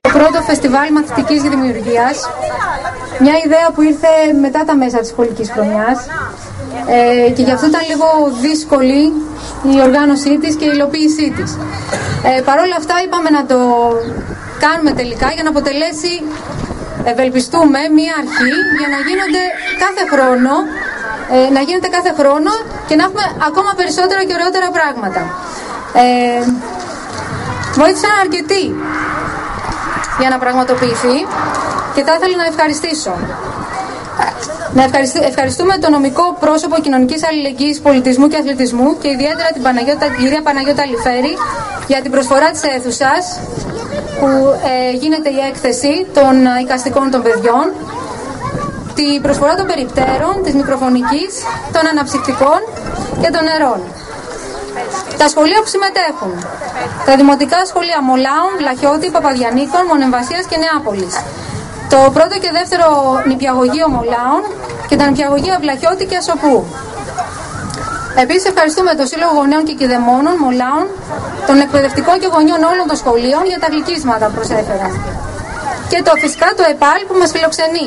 Το πρώτο φεστιβάλ μαθητικής δημιουργίας. Μια ιδέα που ήρθε μετά τα μέσα της σχολικής χρονιάς. Ε, και γι' αυτό ήταν λίγο δύσκολη η οργάνωσή της και η υλοποίησή της. Ε, Παρ' όλα αυτά είπαμε να το κάνουμε τελικά για να αποτελέσει, ευελπιστούμε, μία αρχή για να γίνονται κάθε χρόνο ε, να γίνεται κάθε χρόνο και να έχουμε ακόμα περισσότερα και ωραιότερα πράγματα. Ε, βοήθησαν αρκετοί για να πραγματοποιηθεί και θα ήθελα να ευχαριστήσω. Να ευχαριστούμε το νομικό πρόσωπο κοινωνικής αλληλεγγύης, πολιτισμού και αθλητισμού και ιδιαίτερα την, Παναγιώτα, την κυρία Παναγιώτα Λιφέρη για την προσφορά της αίθουσας που ε, γίνεται η έκθεση των εικαστικών των παιδιών τη προσφορά των περιπτέρων, της μικροφωνικής, των αναψυκτικών και των νερών. Τα σχολεία που συμμετέχουν. Τα δημοτικά σχολεία Μολάων, Βλαχιώτη, Παπαδιανίκων, Μονεμβασίας και Νεάπολης. Το πρώτο και δεύτερο νηπιαγωγείο Μολάων και τα νηπιαγωγεία Βλαχιώτη και Ασοπού. Επίσης ευχαριστούμε το Σύλλογο Γονέων και Κηδεμόνων, Μολάων, των εκπαιδευτικών και γονιών όλων των σχολείων για τα γλυκίσματα που προσέφεραν και το φυσικά το ΕΠΑΛ που μας φιλοξενεί.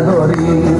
கதோரி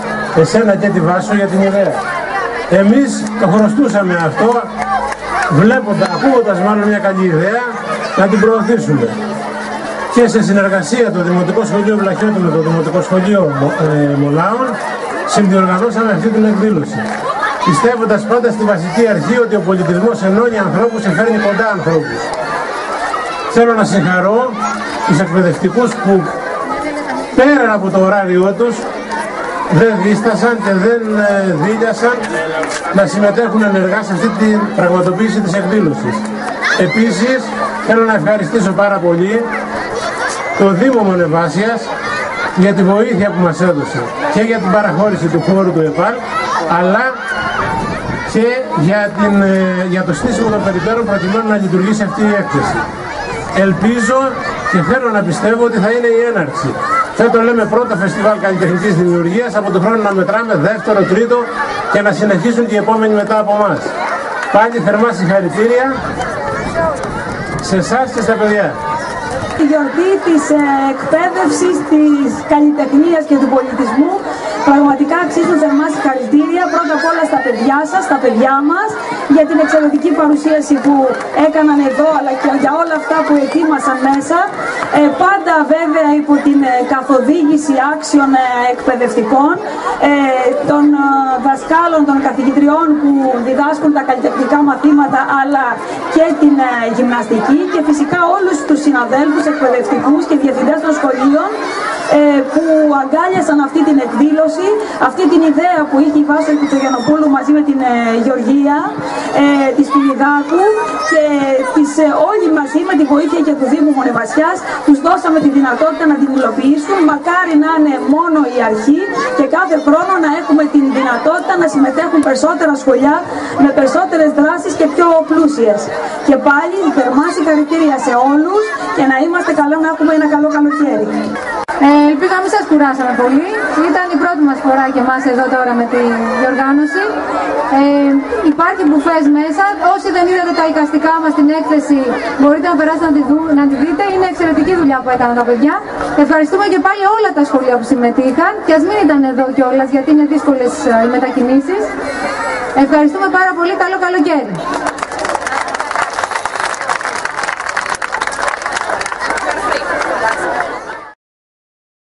εσένα και τη Βάσο για την ιδέα. Εμείς το χρωστούσαμε αυτό, βλέποντα, ακούγοντας μάλλον μια καλή ιδέα, να την προωθήσουμε. Και σε συνεργασία το Δημοτικό Σχολείο Βλαχιώτου με το Δημοτικό Σχολείο ε, Μολάων, συνδιοργανώσαμε αυτή την εκδήλωση. Πιστεύοντας πάντα στη βασική αρχή ότι ο πολιτισμός ενώνει ανθρώπους και φέρνει κοντά ανθρώπους. Θέλω να συγχαρώ τους εκπαιδευτικούς που πέρα από το ωράριό τους δεν δίστασαν και δεν ε, δίλιασαν να συμμετέχουν ενεργά σε αυτή την πραγματοποίηση της εκδήλωσης. Επίσης, θέλω να ευχαριστήσω πάρα πολύ το Δήμο Μονεβάσιας για τη βοήθεια που μας έδωσε και για την παραχώρηση του χώρου του ΕΠΑΛ, αλλά και για, την, ε, για το στήσιμο των περιπέρων προκειμένου να λειτουργήσει αυτή η έκθεση. Ελπίζω και θέλω να πιστεύω ότι θα είναι η έναρξη. Θα το λέμε πρώτο φεστιβάλ καλλιτεχνικής δημιουργίας, από τον χρόνο να μετράμε δεύτερο, τρίτο και να συνεχίσουν και οι επόμενοι μετά από εμά. Πάλι θερμά συγχαρητήρια σε εσάς και στα παιδιά. Η γιορτή της ε, εκπαίδευσης, της καλλιτεχνίας και του πολιτισμού Πραγματικά αξίζουν θερμά συγχαρητήρια πρώτα απ' όλα στα παιδιά σας, στα παιδιά μας, για την εξαιρετική παρουσίαση που έκαναν εδώ, αλλά και για όλα αυτά που ετοίμασαν μέσα. Ε, πάντα βέβαια υπό την ε, καθοδήγηση άξιων ε, εκπαιδευτικών, ε, των ε, δασκάλων, των καθηγητριών που διδάσκουν τα καλλιτεχνικά μαθήματα, αλλά και την γυμναστική και φυσικά όλους τους συναδέλφους εκπαιδευτικούς και διευθυντές των σχολείων ε, που αγκάλιασαν αυτή την εκδήλωση, αυτή την ιδέα που είχε η Βάσο Κουτσογιανοπούλου μαζί με την ε, Γεωργία ε, της Πινιδάκου και τις, ε, όλοι μαζί με τη βοήθεια και του Δήμου Μονεβασιάς τους δώσαμε τη δυνατότητα να την υλοποιήσουν. Μακάρι να είναι μόνο η αρχή και κάθε χρόνο να έχουμε την δυνατότητα να συμμετέχουν περισσότερα σχολιά με περισσότερες δράσεις και πιο πλούσιες. Και πάλι θερμά συγχαρητήρια σε όλους και να είμαστε καλά να έχουμε ένα καλό καλοκαίρι. Ε, ελπίζω να μην σας κουράσαμε πολύ. Ήταν η πρώτη μας φορά και εμάς εδώ τώρα με τη διοργάνωση. Ε, υπάρχει μπουφές μέσα. Όσοι δεν είδατε τα εικαστικά μας στην έκθεση μπορείτε να περάσετε να τη, να τη δείτε. Είναι εξαιρετική δουλειά που έκαναν τα παιδιά. Ευχαριστούμε και πάλι όλα τα σχολεία που συμμετείχαν και ας μην ήταν εδώ κιόλας γιατί είναι δύσκολες ε, οι μετακινήσεις. Ευχαριστούμε πάρα πολύ. Καλό καλοκαίρι.